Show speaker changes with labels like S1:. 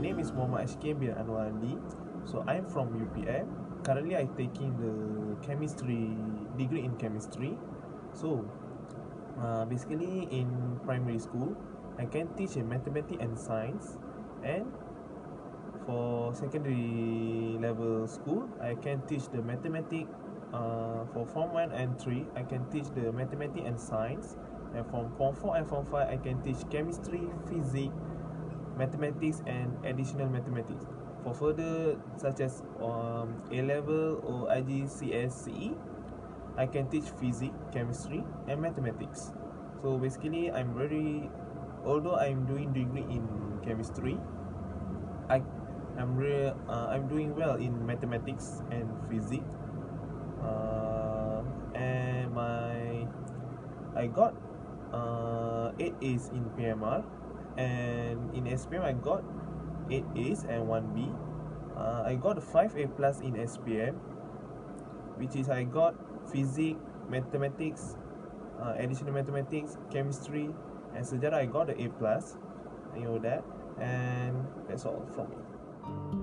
S1: name is Mohamad Ashiqeen bin Anwar Ali. So I'm from UPM. Currently, I'm taking the chemistry degree in chemistry. So uh, basically, in primary school, I can teach in mathematics and science, and for secondary level school, I can teach the mathematics. Uh, for form one and three, I can teach the mathematics and science, and from form four and form five, I can teach chemistry, physics, mathematics, and additional mathematics. For further, such as um, A level or IGCSE, I can teach physics, chemistry, and mathematics. So basically, I'm very, although I'm doing degree in chemistry, I, I'm re, uh, I'm doing well in mathematics and physics. Uh, and my, I got uh, eight A's in PMR, and in SPM I got eight A's and one B. Uh, I got five A plus in SPM, which is I got physics, mathematics, uh, additional mathematics, chemistry, and sejarah. I got the A plus. You know that, and that's all from me.